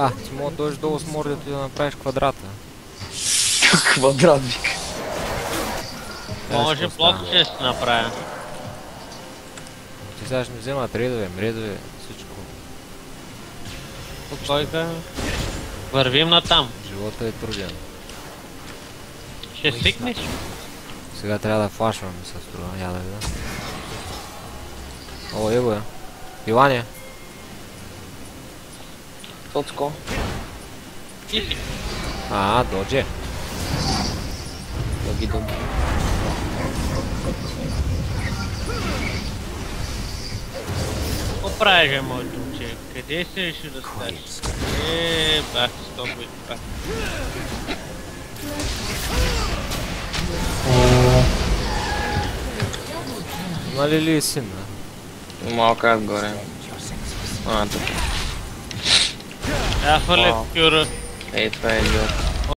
А, ти мога да дойдеш долу с мордето и да направиш квадрата. Квадрат, вика. Може блок ще си направя. Ти сега ще ми вземат редове, мредове, всичко. Спокойка. Вървим на там. Живота е труден. Ще стигнеш? Сега трябва да флашвам ми се струва, я да видя. О, его е. Иване, Тоцко. Ти си. а, додже. Да ги дам. Какво правиш, бе, моето момче? Къде се реши да станеш? Е, бах, стоп, бах. Има Mauka gore. Ah, to. Ja, volle wow. kjøre. 8 failure.